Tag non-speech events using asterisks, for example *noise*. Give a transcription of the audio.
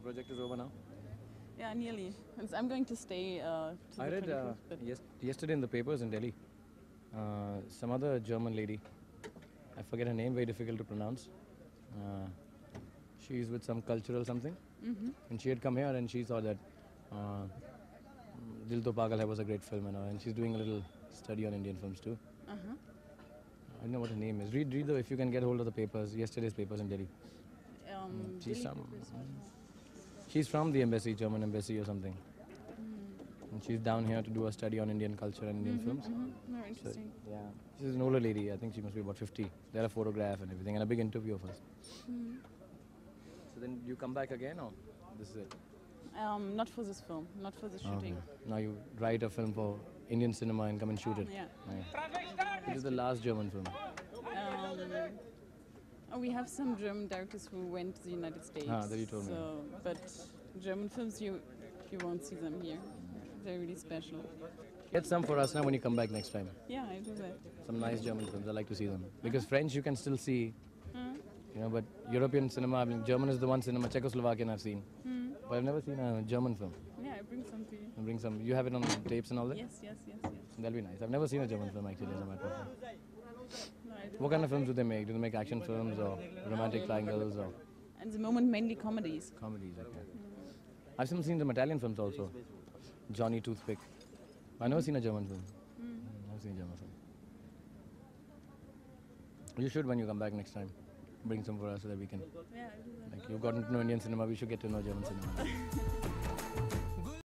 project is over now? Yeah, nearly. It's, I'm going to stay uh, to I the read uh, yes, yesterday in the papers in Delhi, uh, some other German lady, I forget her name, very difficult to pronounce. Uh, she's with some cultural something, Mhm. and she had come here and she saw that uh, Dil To Pagal Hai was a great film, know, and she's doing a little study on Indian films too. uh-huh. I don't know what her name is. Read, read the if you can get hold of the papers. Yesterday's papers in Delhi. um, she's Delhi some-. She's from the embassy, German embassy or something, Mm. and she's down here to do a study on Indian culture and Indian films. Mhm. Very So, interesting. yeah, she's an older lady. I think she must be about 50. They had a photograph and everything, and a big interview of us. Mm. So then you come back again, or this is it? Um, not for this film, not for the shooting. Okay. Now you write a film for Indian cinema and come and shoot it. Yeah. Yeah. It is the last German film. Um, we have some German directors who went to the United States. Ah, that you told me. so, But German films, you you won't see them here. They're really special. Get some for us now when you come back next time. Yeah, I do that. Some nice German films. I like to see them because French you can still see, Hmm? you know, but European cinema. I mean, German is the one cinema. Czechoslovakian I've seen, Hmm. but I've never seen a German film. Yeah, I bring some to you. And bring some. You have it on tapes and all that. Yes, yes, yes, yes. That'll be nice. I've never seen a German film actually. As a matter of fact. No, I do. What kind of films do they make? Do they make action films or romantic triangles or At the moment, mainly comedies. comedies? Okay. I've some seen some Italian films also. Johnny Toothpick. I've never seen a German film. Hmm. I've seen a German film. You should when you come back next time. Bring some for us so that we can. Yeah, I do that. Like you've gotten to know Indian cinema, we should get to know German cinema. *laughs*